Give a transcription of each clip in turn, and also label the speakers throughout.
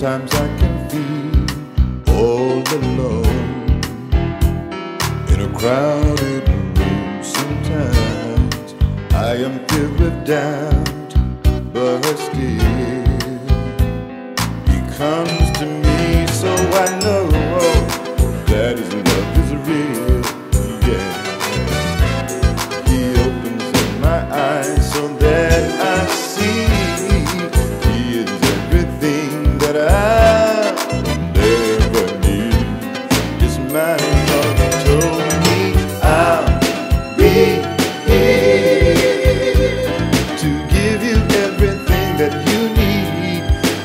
Speaker 1: Sometimes I can feel all alone in a crowded room. Sometimes I am filled with doubt, but still He comes to me, so I know my told me I'll be here to give you everything that you need.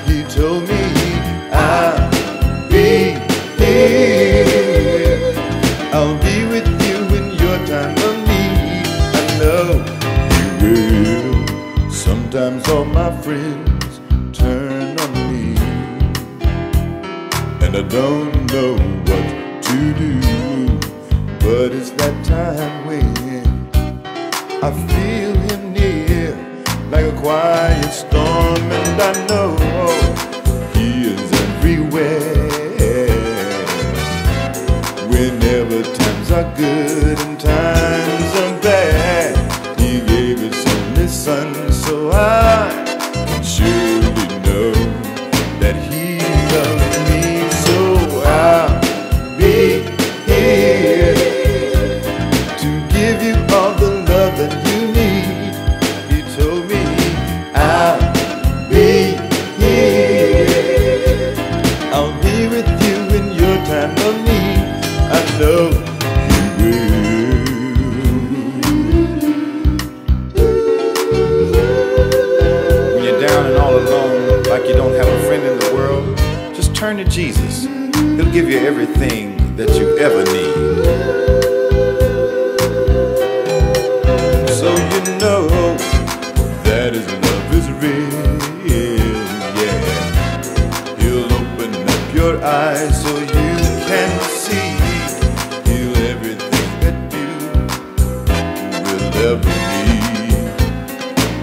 Speaker 1: He told me I'll be here. I'll be with you. I know you will. Sometimes all my friends turn on me, and I don't know what to do. But it's that time when I feel him near, like a quiet storm, and I know he is everywhere. Whenever times are good and times are don't have a friend in the world, just turn to Jesus. He'll give you everything that you ever need. So you know that his love is real, yeah. He'll open up your eyes so you can see. He'll everything that you will ever need.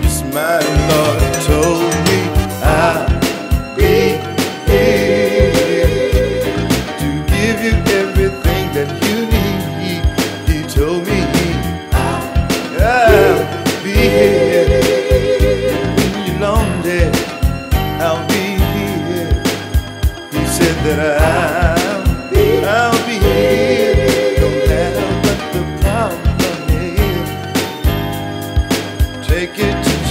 Speaker 1: Yes, my Lord that I'll, I'll be here no matter what the problem is. Take it